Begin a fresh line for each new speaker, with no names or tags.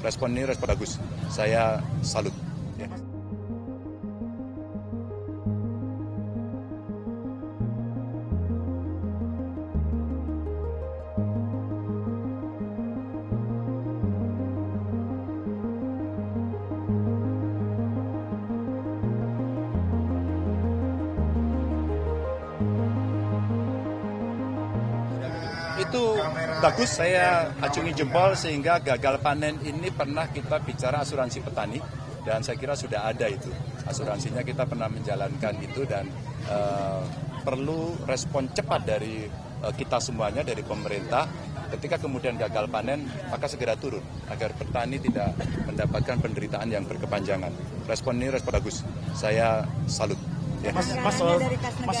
Respon ini respon bagus. Saya salut. Ya. Itu bagus saya acungi jempol sehingga gagal panen ini pernah kita bicara asuransi petani dan saya kira sudah ada itu. Asuransinya kita pernah menjalankan itu dan uh, perlu respon cepat dari uh, kita semuanya dari pemerintah. Ketika kemudian gagal panen maka segera turun agar petani tidak mendapatkan penderitaan yang berkepanjangan. Respon ini respon bagus. Saya salut.
Ya. mas, mas, mas